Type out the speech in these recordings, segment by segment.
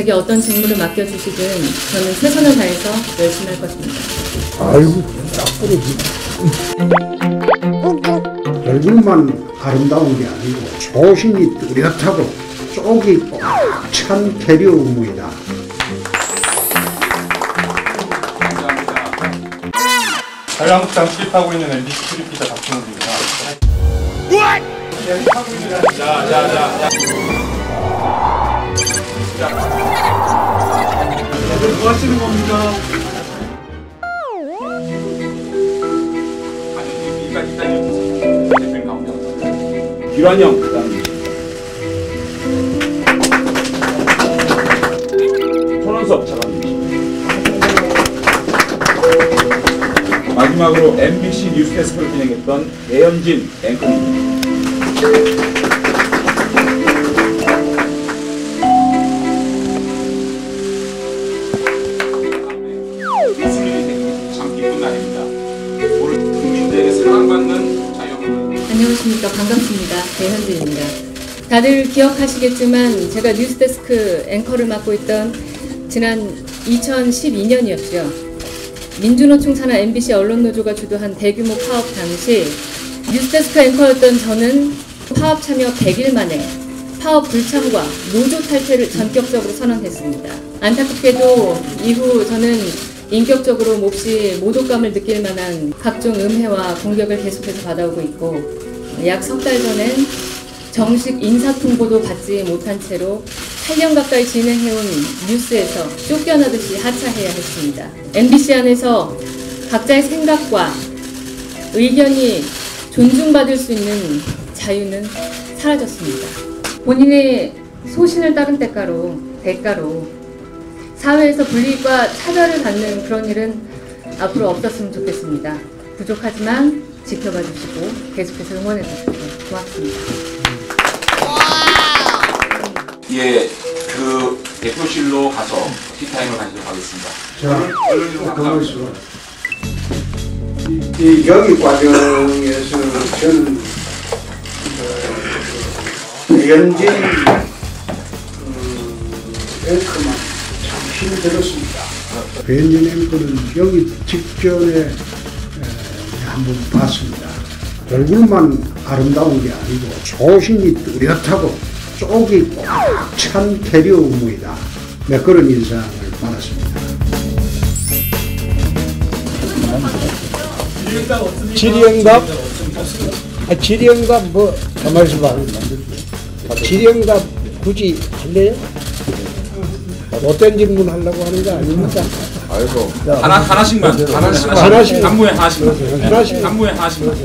제게 어떤 직무를 맡겨주시든 저는 최선을 다해서 열심히 할 것입니다. 아이고 딱 부러지 얼굴만 아름다운 게 아니고 조심이 뚜렷하고 쪽이 꽉 찬 캐리어 의무이다 자유한국당 출입하고 있는 MBC 출입기자 박준호입니다. 하고 있는 자자자 뭐 하시는 겁니까? 그다음에 손원섭 차관님 마지막으로 MBC 뉴스데스크를 진행했던 배현진 앵커입니다. 안녕하십니까. 반갑습니다. 배현진입니다. 다들 기억하시겠지만 제가 뉴스데스크 앵커를 맡고 있던 지난 2012년이었죠. 민주노총 산하 MBC 언론노조가 주도한 대규모 파업 당시 뉴스데스크 앵커였던 저는 파업 참여 100일 만에 파업 불참과 노조 탈퇴를 전격적으로 선언했습니다. 안타깝게도 이후 저는 인격적으로 몹시 모독감을 느낄 만한 각종 음해와 공격을 계속해서 받아오고 있고 약 석 달 전엔 정식 인사 통보도 받지 못한 채로 8년 가까이 진행해온 뉴스에서 쫓겨나듯이 하차해야 했습니다. MBC 안에서 각자의 생각과 의견이 존중받을 수 있는 자유는 사라졌습니다. 본인의 소신을 따른 대가로, 대가로 사회에서 불이익과 차별을 받는 그런 일은 앞으로 없었으면 좋겠습니다. 부족하지만 지켜봐 주시고 계속해서 응원해 주시고 고맙습니다. 예, 그 대표실로 가서 티타임을 가지도록 하겠습니다. 자, 가만있어. 이, 이 여기 과정에서 저는 어, 배현진 음, 앵커만 참 힘들었습니다. 배현진 앵커는 여기 직전에 에, 한번 봤습니다. 얼굴만 아름다운 게 아니고 조심이 뚜렷하고 쪽이 꽉 찬 캐리어 의무이다. 네, 그런 인상을 받았습니다. 지리영갑? 아, 지리영갑 뭐 가만히 있어봐 지리영갑 굳이 할래요? 어떤 질문 하려고 하는 거 아닙니까? 하나 하나씩만 하나씩만 하나씩. 안무에 하나씩만 하나씩. 안무에 하나씩만.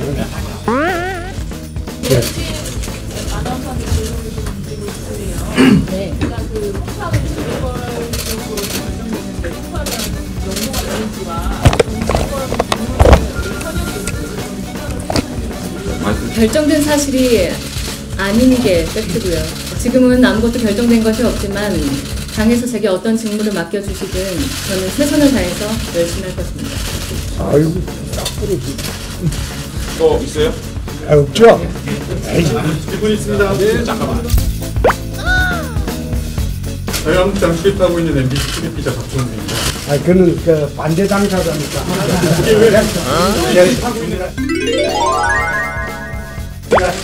결정된 사실이 아닌 게 팩트고요. 지금은 아무것도 결정된 것이 없지만 당에서 제게 어떤 직무를 맡겨주시든 저는 최선을 다해서 열심히 할 것입니다. 아이고 딱 부러지 또 있어요? 아, 없죠? 질문 있습니다. 네, 잠깐만. 자유한국당 출입하고 있는 MBC 출입기자 박준호입니다. 아, 그는 그 반대 당사자니까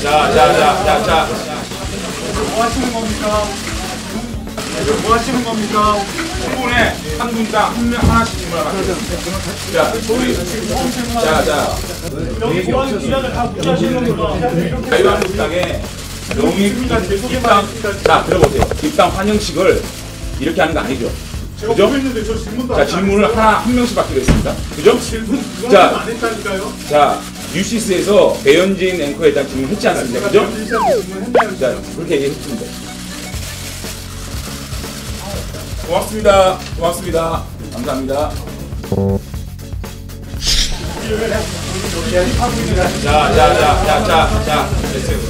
자자 자 자 자 뭐 하시는 겁니까? 뭐 하시는 겁니까? 분에 한 분당 한 명 하나씩 받겠습니다. 자, 우리 자자 자유한국당의 영입 입당 자 들어보세요. 입당 환영식을 이렇게 하는 거 아니죠? 그죠? 자 질문을 하나 한 명씩 받기로 했습니다. 그죠? 질문 자. 그거는 안 했다니까요. 자 뉴시스에서 배현진 앵커에 대한 질문 했지 않았습니까? 그죠? 자 그렇게 얘기했습니다. 고맙습니다. 고맙습니다. 감사합니다. 자, 자, 자, 자, 자, 자, 됐어요.